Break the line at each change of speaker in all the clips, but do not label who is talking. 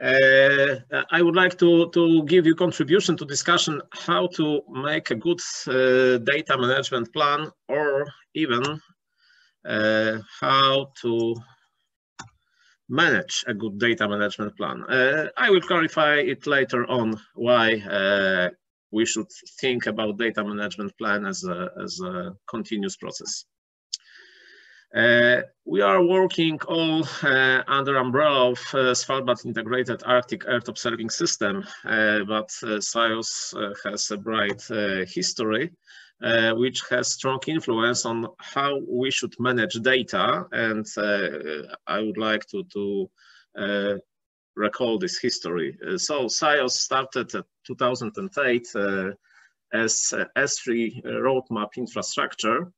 Uh, I would like to, to give you contribution to discussion how to make a good uh, data management plan or even uh, how to manage a good data management plan. Uh, I will clarify it later on why uh, we should think about data management plan as a, as a continuous process. Uh, we are working all uh, under umbrella of uh, Svalbard Integrated Arctic Earth Observing System, uh, but uh, SIOS has a bright history, which has strong influence on how we should manage data. And I would like to, to recall this history. so SIOS started at 2008 as ESFRI roadmap infrastructure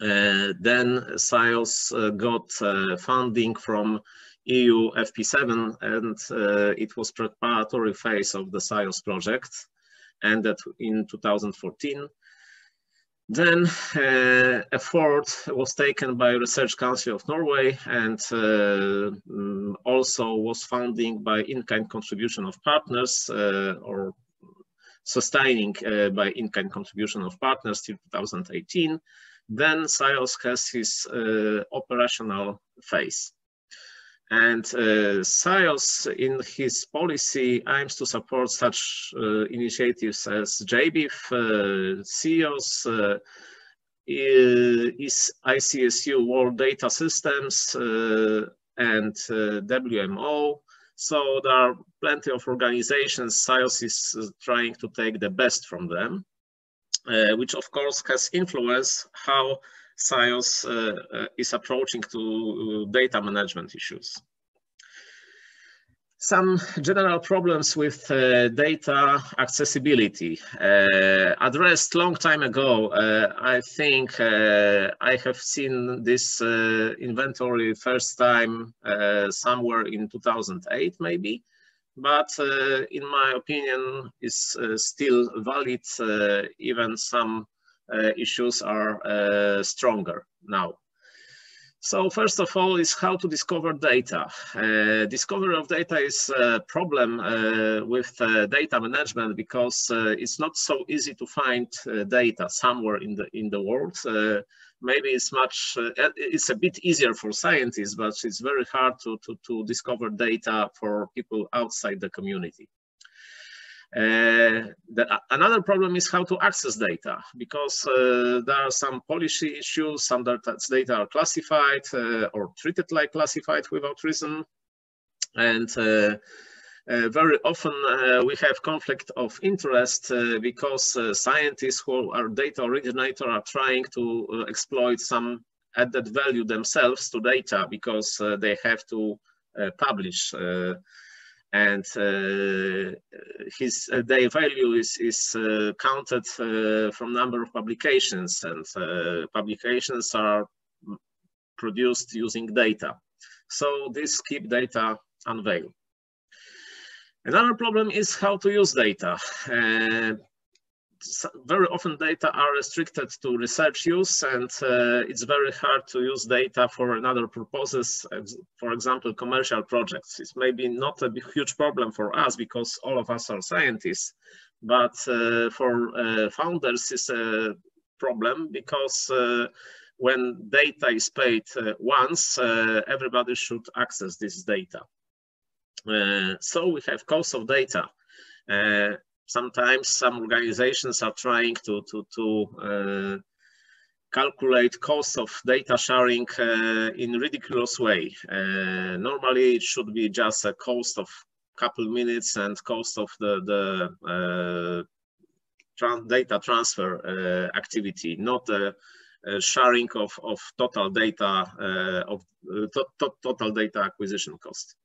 then SIOS uh, got uh, funding from EU FP7 and it was preparatory phase of the SIOS project ended in 2014. Then uh, effort was taken by Research Council of Norway and uh, mm, also was funding by in-kind contribution of partners uh, or sustaining by in-kind contribution of partners till 2018. Then SIOS has his uh, operational phase. And uh, SIOS in his policy aims to support such uh, initiatives as GBIF, uh, CEOS, uh, ICSU World Data Systems, uh, and uh, WMO. So there are plenty of organizations, SIOS is trying to take the best from them. Uh, which of course has influence how SIOS uh, uh, is approaching to data management issues. Some general problems with uh, data accessibility. Uh, addressed long time ago, uh, I think I have seen this inventory first time somewhere in 2008 maybe but uh, in my opinion is uh, still valid uh, even some issues are stronger now so first of all is how to discover data. Uh, discovery of data is a problem uh, with uh, data management because it's not so easy to find data somewhere in the in the world maybe it's much, uh, it's a bit easier for scientists, but it's very hard to, to, to discover data for people outside the community. Uh, the, another problem is how to access data because uh, there are some policy issues, some data are classified uh, or treated like classified without reason. And uh, uh, very often we have conflict of interest because scientists who are data originator are trying to exploit some added value themselves to data because they have to publish and uh, his uh, their value is is uh, counted from number of publications and publications are produced using data so this keep data unveiled Another problem is how to use data. Uh, very often data are restricted to research use and uh, it's very hard to use data for another purposes, for example, commercial projects. It's maybe not a huge problem for us because all of us are scientists, but uh, for uh, founders it's a problem because uh, when data is paid uh, once, everybody should access this data. Uh, so we have cost of data. Uh, sometimes some organizations are trying to, to, to uh, calculate cost of data sharing uh, in ridiculous way. Uh, normally it should be just a cost of couple minutes and cost of the, the uh, data transfer activity, not a, sharing of, of total data of to, to, total data acquisition cost.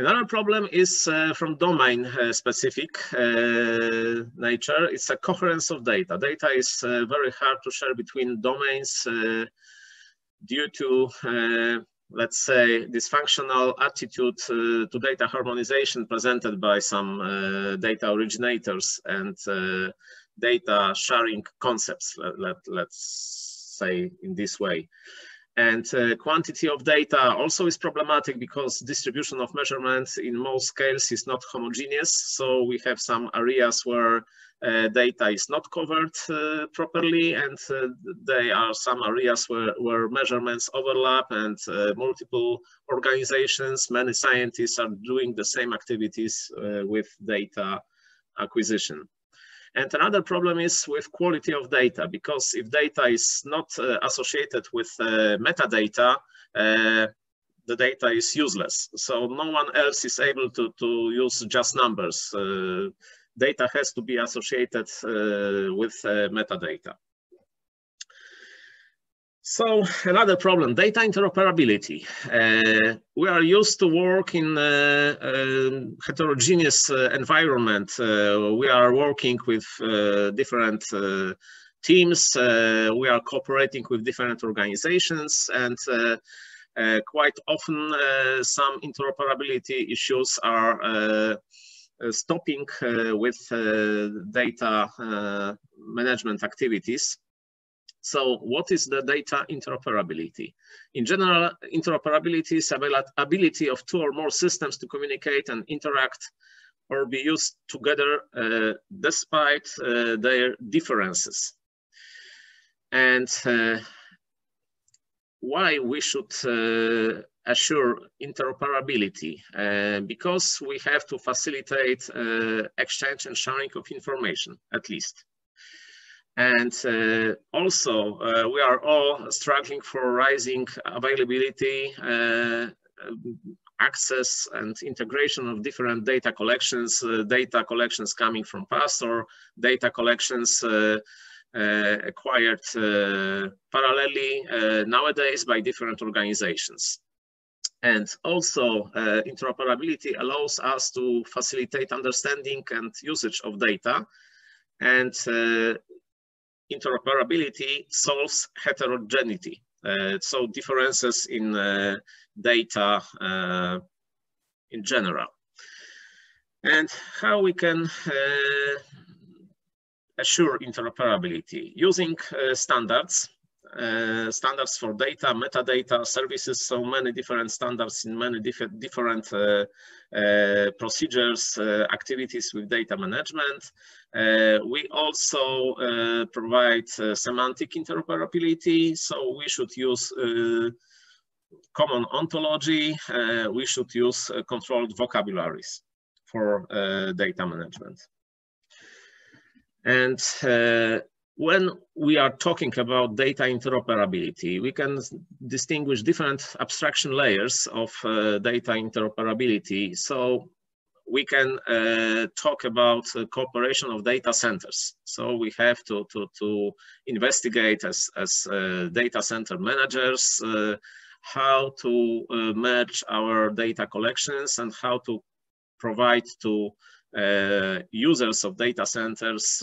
Another problem is uh, from domain uh, specific uh, nature. It's a coherence of data. Data is uh, very hard to share between domains uh, due to, uh, let's say, dysfunctional attitude to data harmonization presented by some data originators and data sharing concepts, let, let, let's say in this way. And uh, quantity of data also is problematic because distribution of measurements in most scales is not homogeneous. So we have some areas where uh, data is not covered uh, properly and uh, there are some areas where, where measurements overlap and uh, multiple organizations, many scientists are doing the same activities uh, with data acquisition. And another problem is with quality of data, because if data is not uh, associated with uh, metadata, uh, the data is useless. So no one else is able to, to use just numbers. Uh, data has to be associated uh, with uh, metadata. So another problem, data interoperability. Uh, we are used to work in a, a heterogeneous uh, environment. Uh, we are working with uh, different uh, teams. Uh, we are cooperating with different organizations and quite often some interoperability issues are stopping with data management activities. So what is the data interoperability? In general, interoperability is ability of two or more systems to communicate and interact or be used together uh, despite uh, their differences. And uh, why we should uh, assure interoperability? Uh, because we have to facilitate uh, exchange and sharing of information, at least. And uh, also, uh, we are all struggling for rising availability, uh, access and integration of different data collections, uh, data collections coming from past or data collections uh, uh, acquired parallelly nowadays by different organizations. And also interoperability allows us to facilitate understanding and usage of data and interoperability solves heterogeneity. Uh, so differences in uh, data uh, in general. And how we can uh, assure interoperability using uh, standards uh, standards for data, metadata, services, so many different standards in many diff different procedures, activities with data management. Uh, we also uh, provide semantic interoperability, so we should use common ontology, we should use controlled vocabularies for data management. And when we are talking about data interoperability, we can distinguish different abstraction layers of uh, data interoperability. So we can uh, talk about uh, cooperation of data centers. So we have to, to, to investigate as, as uh, data center managers uh, how to uh, merge our data collections and how to provide to users of data centers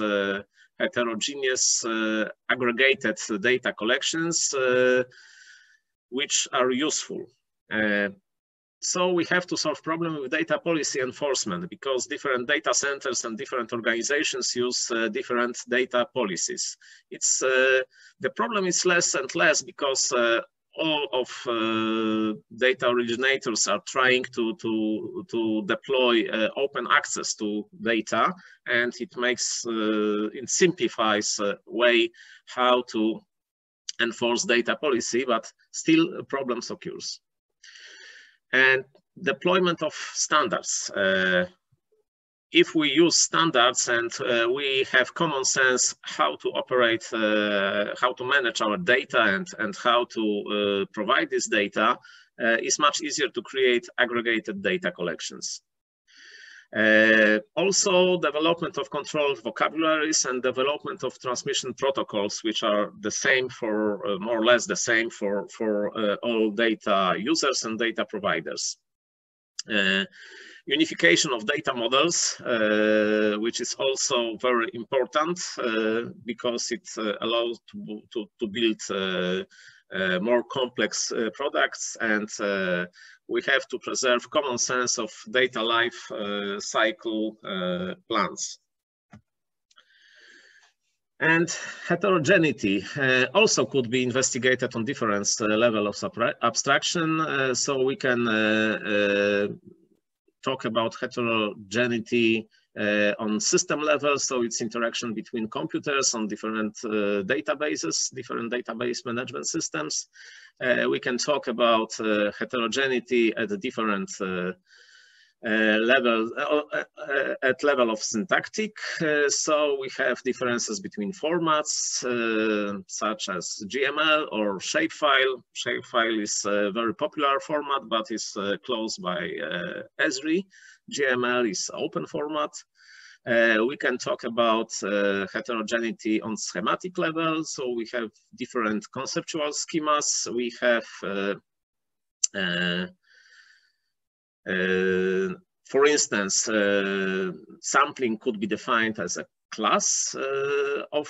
heterogeneous uh, aggregated data collections uh, which are useful. So we have to solve problem with data policy enforcement because different data centers and different organizations use uh, different data policies. It's uh, the problem is less and less because uh, all of uh, data originators are trying to, to, to deploy uh, open access to data and it makes, uh, it simplifies way how to enforce data policy, but still problems occurs. And deployment of standards. Uh, if we use standards and uh, we have common sense how to operate, uh, how to manage our data and, and how to uh, provide this data, uh, it's much easier to create aggregated data collections. Uh, also, development of controlled vocabularies and development of transmission protocols, which are the same for, uh, more or less the same for, for all data users and data providers. Unification of data models, uh, which is also very important uh, because it uh, allows to, to, to build uh, uh, more complex uh, products and we have to preserve common sense of data life cycle plans. And heterogeneity uh, also could be investigated on different uh, level of abstraction. Uh, so we can uh, uh, talk about heterogeneity uh, on system level. So it's interaction between computers on different uh, databases, different database management systems. Uh, we can talk about uh, heterogeneity at different uh, level uh, uh, at level of syntactic. so we have differences between formats such as GML or shapefile. Shapefile is a very popular format, but is closed by Esri. GML is open format. Uh, we can talk about uh, heterogeneity on schematic level. So we have different conceptual schemas. We have uh, uh, for instance, uh, sampling could be defined as a class uh, of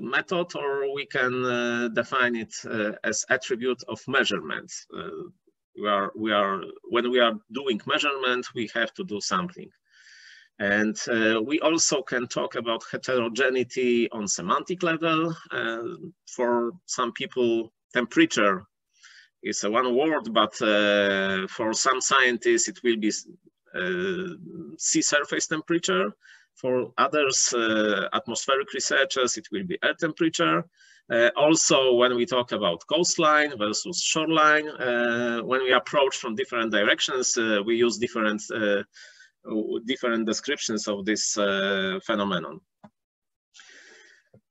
method, or we can define it as attribute of measurement. We are, we are, when we are doing measurement, we have to do something. And uh, we also can talk about heterogeneity on semantic level. Uh, for some people, temperature is one word, but uh, for some scientists it will be uh, sea surface temperature. For others, uh, atmospheric researchers, it will be air temperature. Uh, also, when we talk about coastline versus shoreline, uh, when we approach from different directions, uh, we use different different descriptions of this phenomenon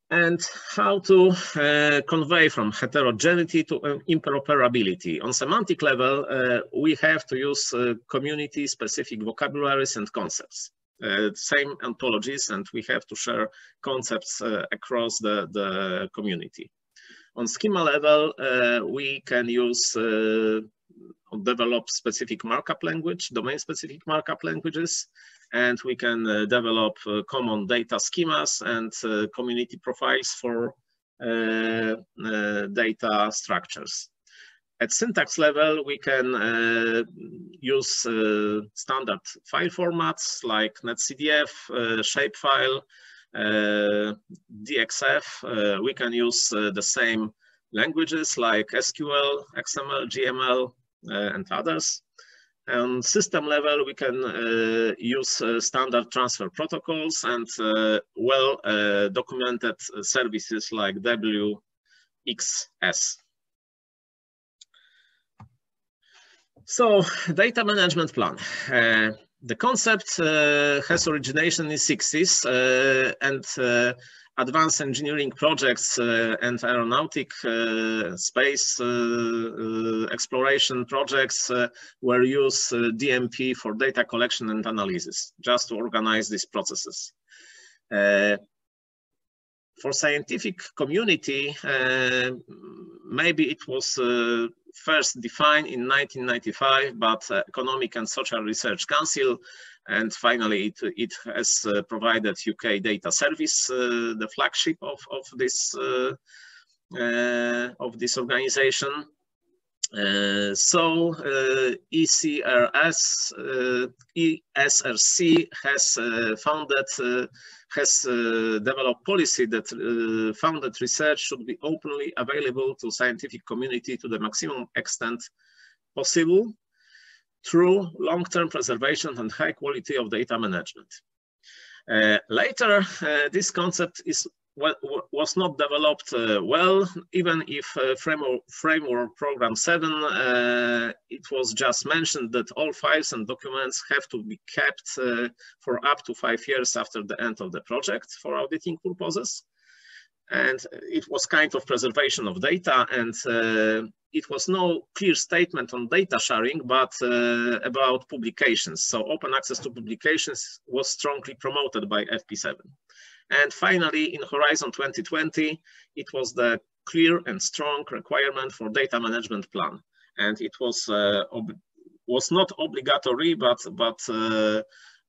and how to uh, convey from heterogeneity to uh, interoperability. On semantic level, uh, we have to use uh, community-specific vocabularies and concepts. Uh, same ontologies, and we have to share concepts uh, across the, the community. On schema level, we can use develop specific markup language, domain-specific markup languages, and we can uh, develop uh, common data schemas and uh, community profiles for data structures. At syntax level, we can uh, use uh, standard file formats like netcdf, uh, shapefile, DXF. we can use the same languages like SQL, XML, GML, and others. On system level, we can uh, use uh, standard transfer protocols and uh, well uh, documented services like WXS. So, data management plan. Uh, the concept uh, has origination in 60s and advanced engineering projects uh, and aeronautic uh, space uh, exploration projects were used DMP for data collection and analysis, just to organize these processes for scientific community, uh, maybe it was uh, first defined in 1995, but uh, Economic and Social Research Council and finally, it, it has uh, provided UK Data Service, uh, the flagship of, of, this, uh, of this organization. Uh, so uh, ECRS, uh, ESRC has founded, has developed policy that founded research should be openly available to scientific community to the maximum extent possible through long-term preservation and high quality of data management. Uh, later, uh, this concept is was not developed uh, well, even if uh, framework, framework program 7, uh, it was just mentioned that all files and documents have to be kept uh, for up to five years after the end of the project for auditing purposes. And it was kind of preservation of data and uh, it was no clear statement on data sharing but uh, about publications. So open access to publications was strongly promoted by fp7 and finally in horizon 2020 it was the clear and strong requirement for data management plan and it was uh, was not obligatory but but uh,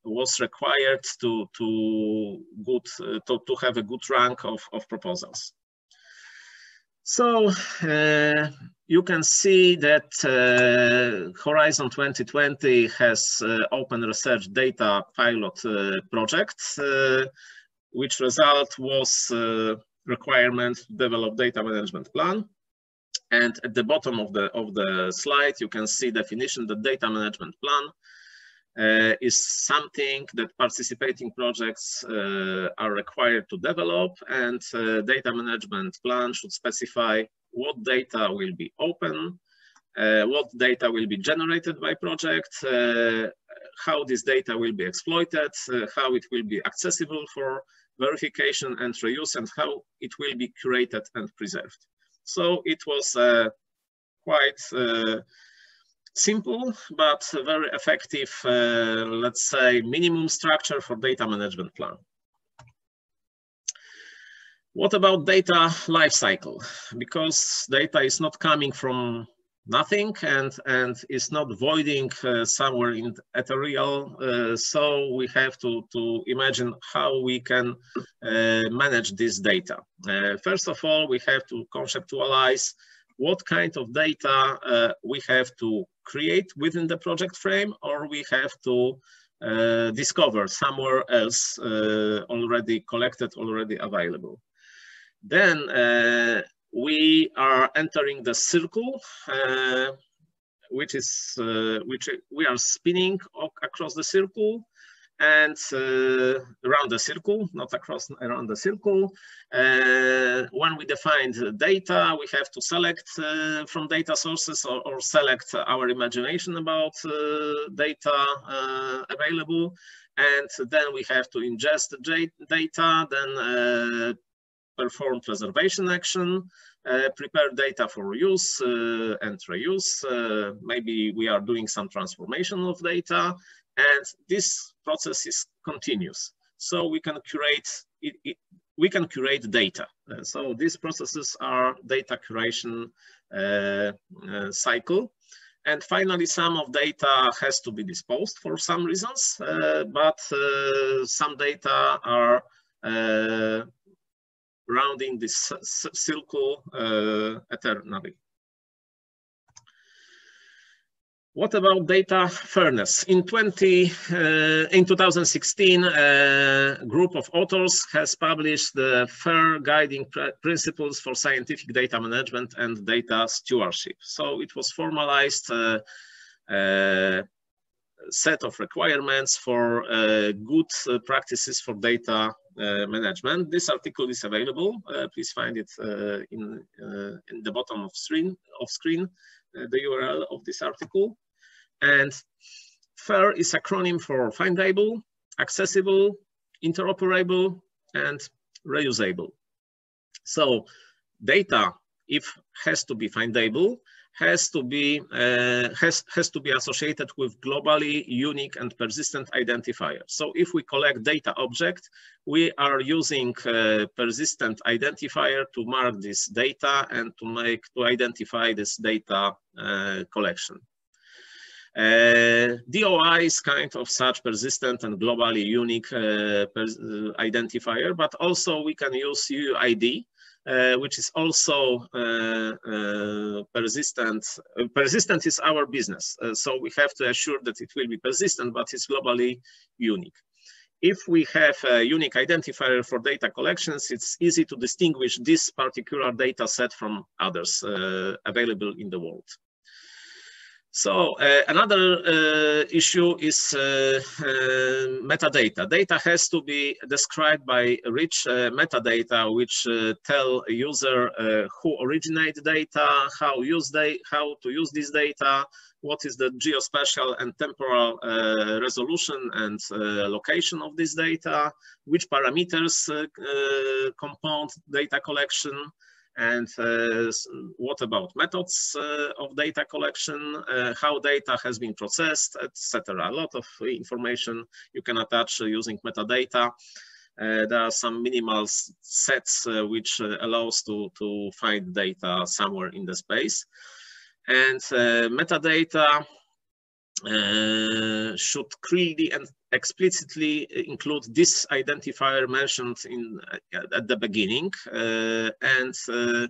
was required to to good uh, to, to have a good rank of, of proposals. So uh, you can see that uh, Horizon 2020 has uh, open research data pilot uh, project. Uh, which result was requirement to develop data management plan. And at the bottom of the, of the slide, you can see definition, the data management plan uh, is something that participating projects uh, are required to develop and uh, data management plan should specify what data will be open, uh, what data will be generated by project, uh, how this data will be exploited, uh, how it will be accessible for verification and reuse, and how it will be curated and preserved. So it was quite simple but very effective, uh, let's say, minimum structure for data management plan. What about data lifecycle? Because data is not coming from nothing and, and is not voiding uh, somewhere in ethereal. Uh, so we have to, to imagine how we can uh, manage this data. Uh, first of all, we have to conceptualize what kind of data uh, we have to create within the project frame or we have to uh, discover somewhere else already collected, already available. Then we are entering the circle, uh, which is uh, which we are spinning across the circle and uh, around the circle, not across around the circle. Uh, when we define the data, we have to select uh, from data sources or, or, select our imagination about uh, data available. And then we have to ingest the data, then perform preservation action, prepare data for use and reuse. maybe we are doing some transformation of data and this process is continuous. So we can curate it, it we can curate data. Uh, so these processes are data curation uh, uh, cycle. And finally, some of data has to be disposed for some reasons, uh, but uh, some data are uh, rounding this circle eternally. What about data fairness? In 20, uh, in 2016, a group of authors has published the FAIR Guiding Principles for Scientific Data Management and Data Stewardship. So it was formalized uh, uh, set of requirements for uh, good uh, practices for data uh, Uh, management. This article is available. Uh, please find it uh, in, in the bottom of screen, of screen the URL of this article. And FAIR is acronym for findable, accessible, interoperable, and reusable. So data, if has to be findable, has to be uh, has has to be associated with globally unique and persistent identifier. So if we collect data object, we are using uh, persistent identifier to mark this data and to make to identify this data uh, collection. Uh, DOI is kind of such persistent and globally unique uh, identifier, but also we can use UUID, uh, which is also uh, uh, persistent. Uh, persistent is our business, so we have to assure that it will be persistent, but it's globally unique. If we have a unique identifier for data collections, it's easy to distinguish this particular data set from others available in the world. So uh, another uh, issue is uh, uh metadata. Data has to be described by rich uh, metadata, which uh, tell user who originate data, how use they, how to use this data, what is the geospatial and temporal resolution and location of this data, which parameters compound data collection, and uh, what about methods uh, of data collection, uh, how data has been processed, etc. A lot of information you can attach using metadata. Uh, there are some minimal sets uh, which uh, allows to, to find data somewhere in the space. And metadata should clearly and explicitly include this identifier mentioned in at the beginning uh, and uh,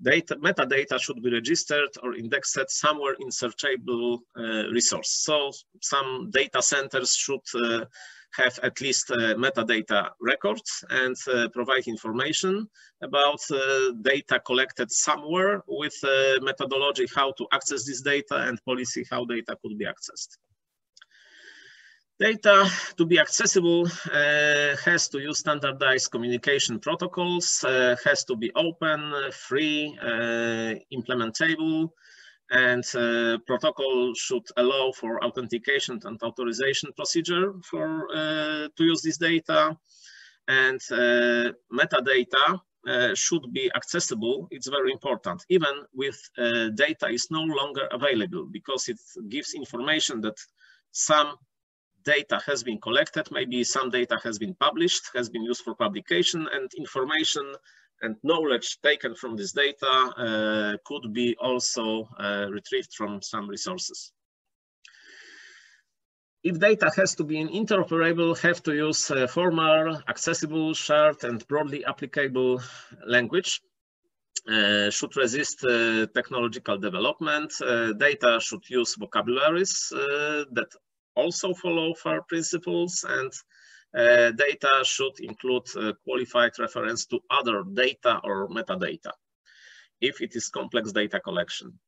data metadata should be registered or indexed somewhere in searchable uh, resource so some data centers should have at least uh, metadata records and uh, provide information about uh, data collected somewhere with methodology how to access this data and policy how data could be accessed. Data to be accessible uh, has to use standardized communication protocols, uh, has to be open, free, uh, implementable, and uh, protocol should allow for authentication and authorization procedure for uh, to use this data. And uh, metadata should be accessible. It's very important, even with data is no longer available because it gives information that some data has been collected, maybe some data has been published, has been used for publication, and information and knowledge taken from this data uh, could be also uh, retrieved from some resources. If data has to be interoperable, have to use formal, accessible, shared, and broadly applicable language. Uh, should resist uh, technological development. Uh, data should use vocabularies that also follow FAIR principles and uh, data should include uh, qualified reference to other data or metadata if it is complex data collection.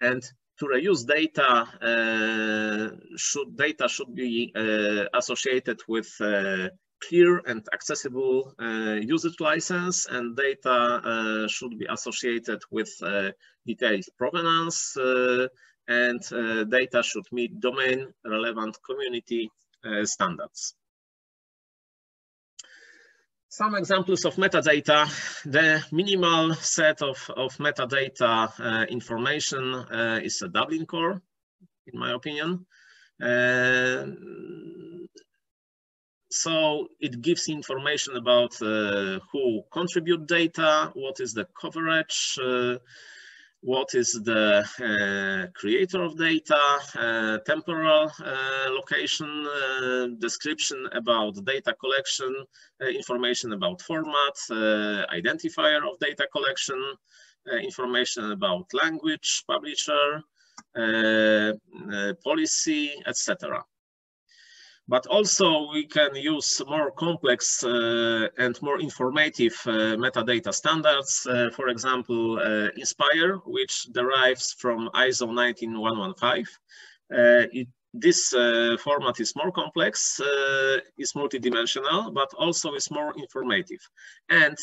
And to reuse data, uh, should data should be uh, associated with uh, clear and accessible uh, usage license and data should be associated with detailed provenance and data should meet domain relevant community standards. Some examples of metadata, the minimal set of, of metadata uh, information uh, is a Dublin core, in my opinion. Uh, so it gives information about uh, who contribute data, what is the coverage, uh, what is the uh, creator of data, uh, temporal uh, location, uh, description about data collection, uh, information about format, uh, identifier of data collection, information about language, publisher, policy, etc but also we can use more complex uh, and more informative uh, metadata standards. Uh, for example, uh, Inspire, which derives from ISO 19115. Uh, it, this uh, format is more complex, is multidimensional, but also is more informative. And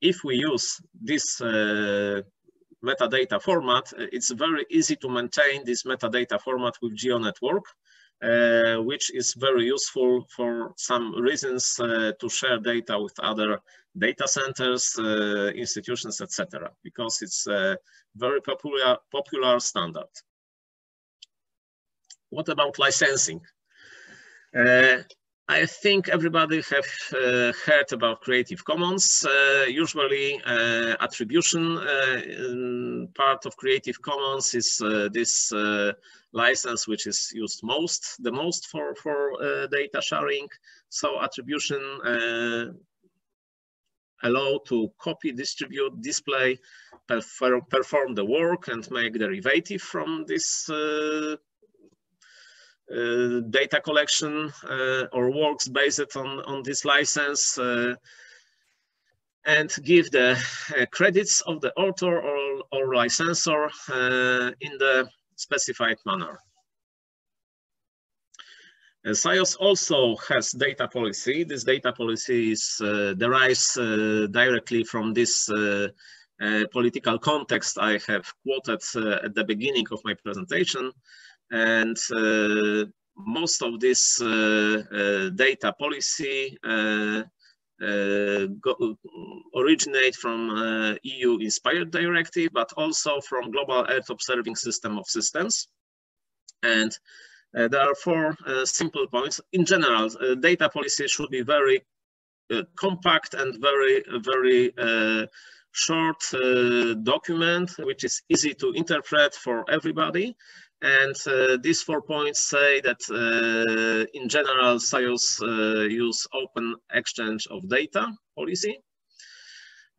if we use this metadata format, it's very easy to maintain this metadata format with GeoNetwork. Uh, which is very useful for some reasons uh, to share data with other data centers, uh, institutions, etc. Because it's a very popular, popular standard. What about licensing? I think everybody have uh, heard about Creative Commons. Uh, usually uh, attribution uh, part of Creative Commons is uh, this uh, license which is used most, the most for, for data sharing. So attribution allow to copy, distribute, display, perform the work and make derivative from this data collection uh, or works based on, on this license uh, and give the credits of the author or, or licensor in the specified manner. Uh, SIOS also has data policy. This data policy is, uh, derives uh, directly from this political context I have quoted at the beginning of my presentation. And uh, most of this uh, uh, data policy go, originate from EU Inspire directive, but also from Global Earth Observing System of Systems. And uh, there are four uh, simple points. In general, uh, data policy should be very compact and very, very short document, which is easy to interpret for everybody. And uh, these four points say that uh, in general, SIOS uh, use open exchange of data policy.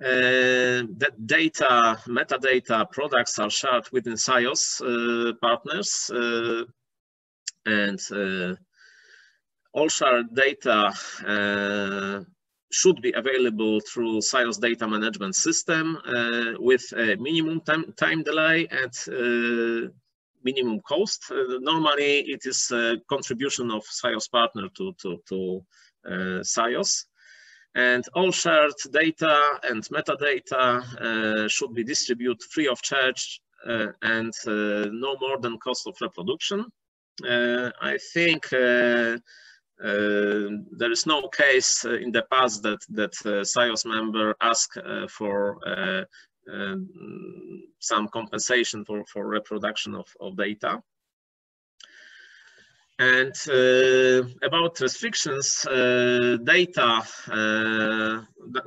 Uh, that data, metadata products are shared within SIOS uh, partners. Uh, and all shared data should be available through SIOS data management system with a minimum time, time delay and minimum cost. Uh, normally, it is a contribution of SIOS partner to, to, to uh, SIOS. And all shared data and metadata uh, should be distributed free of charge uh, and uh, no more than cost of reproduction. I think there is no case in the past that that SIOS member asked for some compensation for, for reproduction of, of data. And uh, about restrictions, uh, data uh,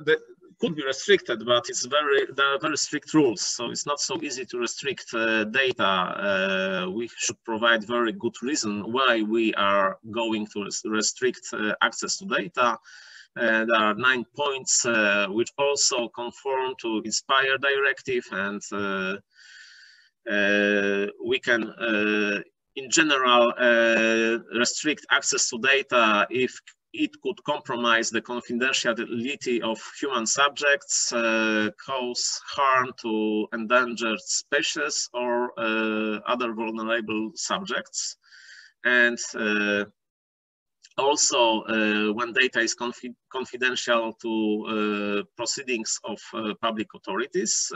that could be restricted, but it's very there are very strict rules, so it's not so easy to restrict uh, data. Uh, we should provide very good reason why we are going to restrict uh, access to data. There are nine points which also conform to Inspire directive, and we can in general uh, restrict access to data if it could compromise the confidentiality of human subjects, uh, cause harm to endangered species or uh, other vulnerable subjects. And uh, also, uh, when data is confi confidential to uh, proceedings of uh, public authorities,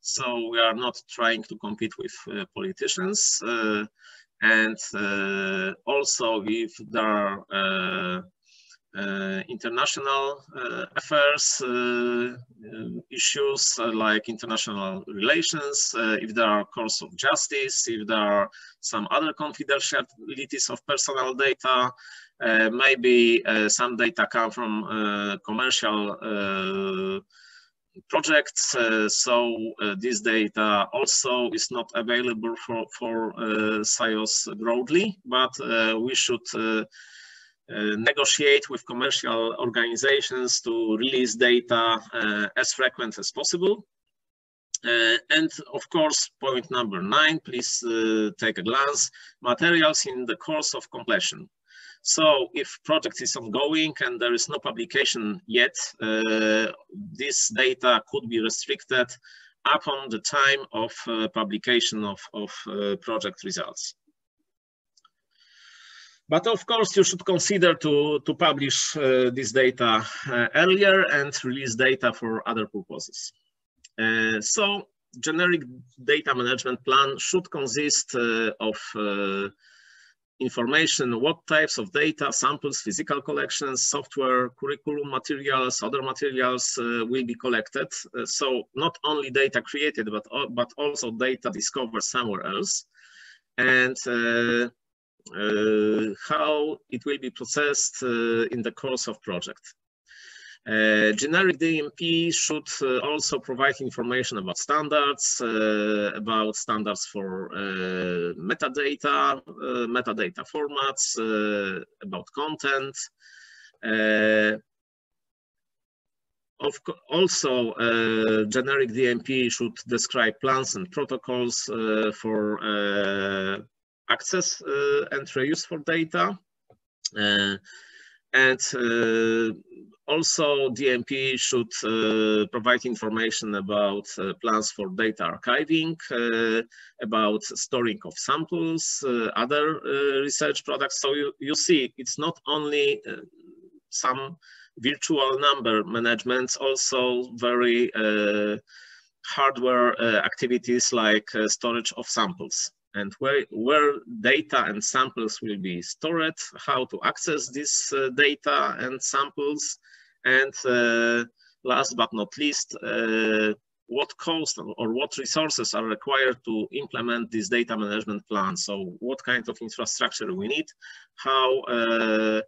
so we are not trying to compete with uh, politicians. Uh, and uh, also if there are uh, international uh, affairs uh, issues like international relations, if there are courts of justice, if there are some other confidentialities of personal data, maybe some data come from commercial projects. Uh, so uh, this data also is not available for, for uh, SIOS broadly, but we should negotiate with commercial organizations to release data as frequent as possible. Uh, and of course, point number nine, please uh, take a glance, materials in the course of completion. So if project is ongoing and there is no publication yet, uh, this data could be restricted upon the time of uh, publication of, of uh, project results. But of course, you should consider to, to publish uh, this data uh, earlier and release data for other purposes. Uh, so generic data management plan should consist of information, what types of data, samples, physical collections, software, curriculum materials, other materials uh, will be collected. Uh, so not only data created, but, uh, but also data discovered somewhere else. And uh, uh, how it will be processed uh, in the course of project. Uh, generic DMP should uh, also provide information about standards, uh, about standards for uh, metadata, uh, metadata formats, uh, about content. also, generic DMP should describe plans and protocols for access and reuse for data. and also, DMP should uh, provide information about uh, plans for data archiving, uh, about storing of samples, uh, other uh, research products. So you, you see, it's not only uh, some virtual number management, also very hardware activities like storage of samples and where, where data and samples will be stored, how to access this uh, data and samples, and uh, last but not least, uh, what cost or what resources are required to implement this data management plan. So what kind of infrastructure we need, how, uh,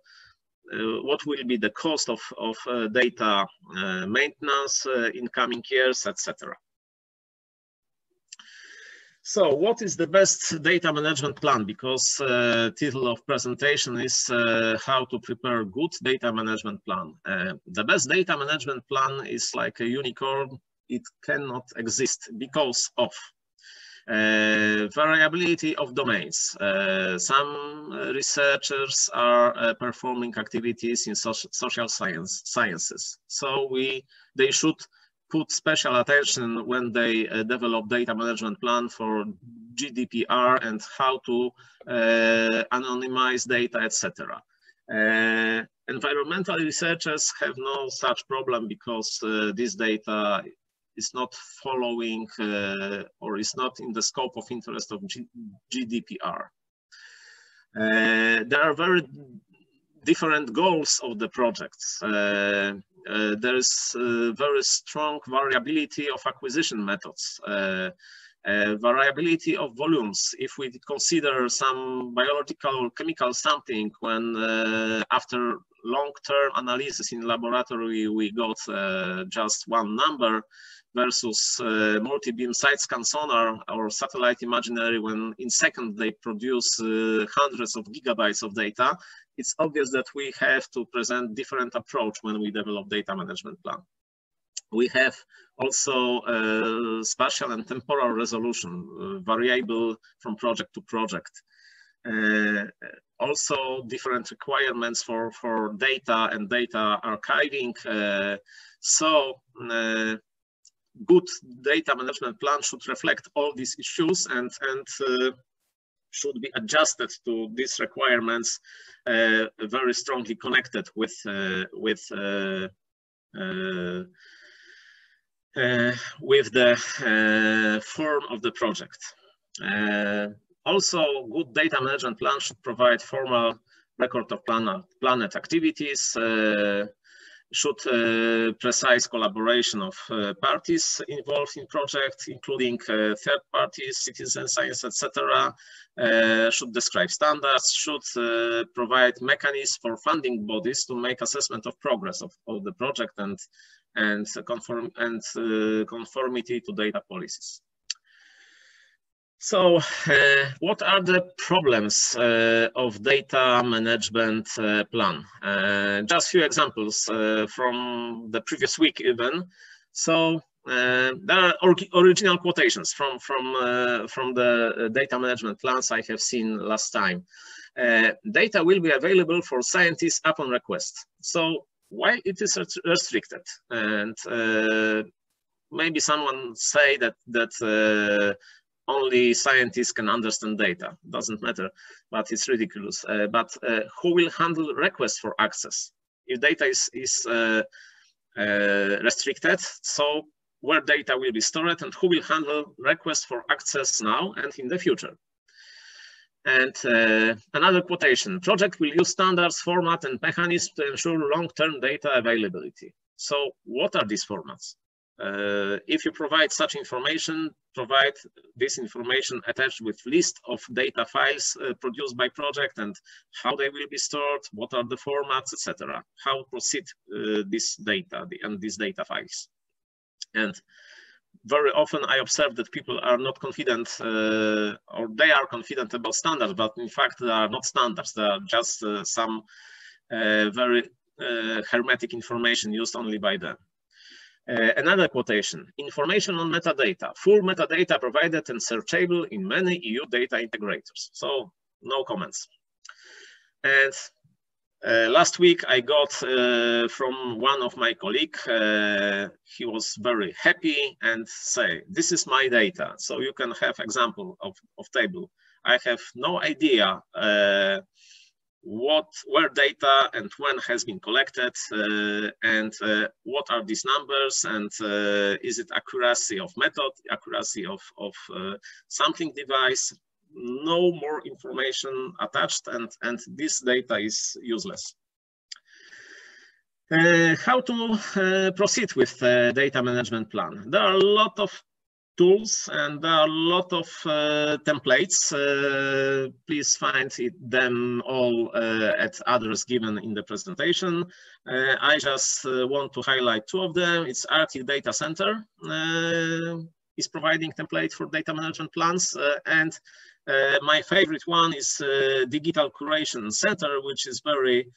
uh, what will be the cost of, of uh, data uh, maintenance in coming years, etc. So what is the best data management plan? Because uh, title of presentation is uh, how to prepare good data management plan. Uh, the best data management plan is like a unicorn. It cannot exist because of Uh, variability of domains. Uh, some researchers are uh, performing activities in so social science sciences. So we they should put special attention when they uh, develop data management plan for GDPR and how to uh, anonymize data, etc. Uh, environmental researchers have no such problem because this data is not following uh, or is not in the scope of interest of G GDPR. Uh, there are very different goals of the projects. Uh, uh there is uh, very strong variability of acquisition methods. Uh, variability of volumes. If we consider some biological or chemical sampling when after long-term analysis in laboratory we got just one number, versus uh, multi-beam side scan sonar or satellite imaginary when in second they produce uh, hundreds of gigabytes of data, it's obvious that we have to present different approach when we develop data management plan. We have also uh, spatial and temporal resolution, uh, variable from project to project. Uh, also different requirements for, for data and data archiving. Uh, so good data management plan should reflect all these issues and, and should be adjusted to these requirements uh, very strongly connected with, uh, with, uh, uh, uh, with the form of the project. also, good data management plan should provide formal record of planet, planet activities, should uh, precise collaboration of uh, parties involved in project, including uh, third parties, citizen science, etc. Uh, should describe standards, should uh, provide mechanisms for funding bodies to make assessment of progress of, of the project and and conform and uh, conformity to data policies. So uh, what are the problems uh, of data management uh, plan? Uh, just a few examples uh, from the previous week even. So uh, there are or original quotations from, from, from the data management plans I have seen last time. data will be available for scientists upon request. So why it is restricted? And maybe someone say that, that only scientists can understand data. Doesn't matter, but it's ridiculous. Uh, but uh, who will handle requests for access? If data is, is uh, uh, restricted, so where data will be stored and who will handle requests for access now and in the future? And uh, another quotation, project will use standards, format, and mechanisms to ensure long-term data availability. So what are these formats? Uh, if you provide such information, provide this information attached with list of data files uh, produced by project and how they will be stored, what are the formats, etc. How proceed uh, this data and these data files. And very often I observe that people are not confident uh, or they are confident about standards, but in fact they are not standards. They are just uh, some uh, very hermetic information used only by them. Uh, another quotation, information on metadata, full metadata provided and searchable in many EU data integrators. So no comments. And uh, last week I got uh, from one of my colleagues, uh, he was very happy and say, this is my data. So you can have example of, of table. I have no idea uh, what where data and when has been collected uh, and uh, what are these numbers and uh, is it accuracy of method accuracy of, of uh, sampling device? No more information attached and and this data is useless. Uh, how to uh, proceed with data management plan? There are a lot of tools and there are a lot of uh, templates. Uh, please find it, them all uh, at address given in the presentation. Uh, I just uh, want to highlight two of them. It's Arctic Data Center uh, is providing template for data management plans and my favorite one is Digital Curation Center, which is very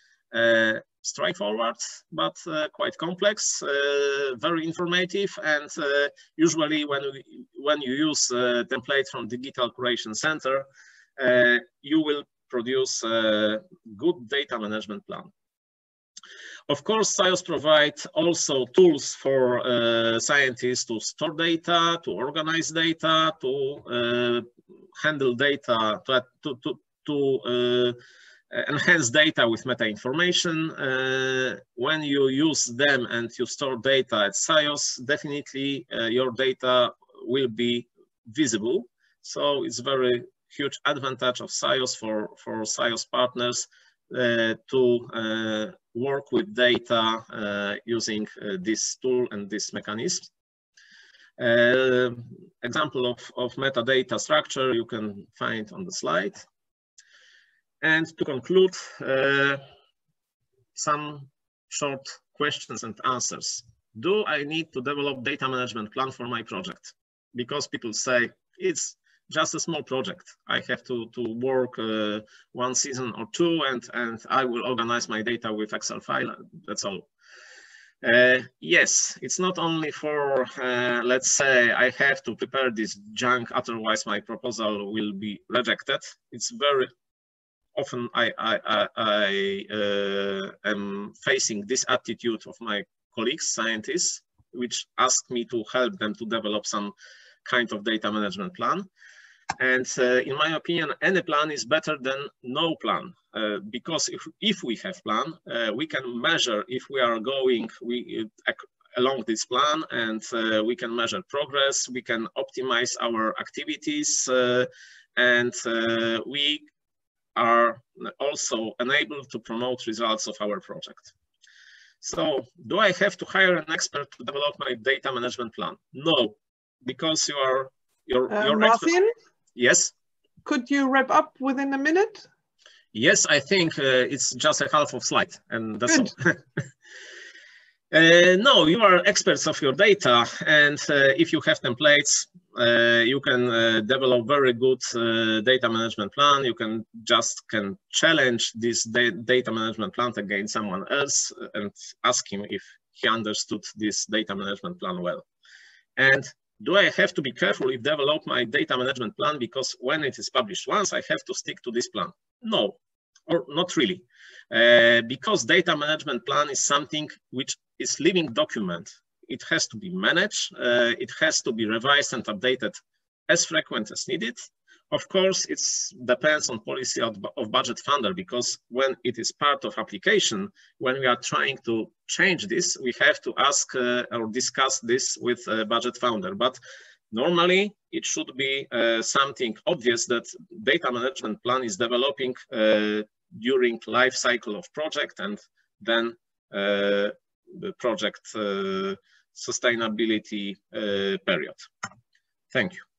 straightforward, but uh, quite complex, uh, very informative, and uh, usually when, we, when you use a template from Digital Curation Center, you will produce a good data management plan. Of course, SIOS provide also tools for uh, scientists to store data, to organize data, to uh, handle data, to, to, to, to uh, enhance data with meta information. Uh, when you use them and you store data at SIOS, definitely uh, your data will be visible. So it's very huge advantage of SIOS for, for SIOS partners uh, to uh, work with data uh, using this tool and this mechanism. example of, of metadata structure you can find on the slide. And to conclude, uh, some short questions and answers. Do I need to develop data management plan for my project? Because people say it's just a small project. I have to, to work uh, one season or two and, and I will organize my data with Excel file, that's all. Uh, yes, it's not only for, uh, let's say, I have to prepare this junk, otherwise my proposal will be rejected. It's very often I, I, I, I uh, am facing this attitude of my colleagues, scientists, which ask me to help them to develop some kind of data management plan. And uh, in my opinion, any plan is better than no plan, uh, because if, if we have plan, uh, we can measure if we are going we, along this plan and uh, we can measure progress, we can optimize our activities, uh, and we are also enabled to promote results of our project. So do I have to hire an expert to develop my data management plan? No, because you are your
uh, your Marcin?
Yes.
Could you wrap up within a minute?
Yes, I think uh, it's just a half of slide and that's Good. all. Uh, no, you are experts of your data, and uh, if you have templates, you can uh, develop very good uh, data management plan. You can just can challenge this da data management plan against someone else and ask him if he understood this data management plan well. And do I have to be careful if develop my data management plan because when it is published once, I have to stick to this plan? No, or not really. Uh, because data management plan is something which is living document. It has to be managed. Uh, it has to be revised and updated as frequent as needed. Of course, it depends on policy of, of, budget funder because when it is part of application, when we are trying to change this, we have to ask uh, or discuss this with budget founder. But normally it should be uh, something obvious that data management plan is developing uh, during life cycle of project and then uh, the project uh, sustainability uh, period. Thank you.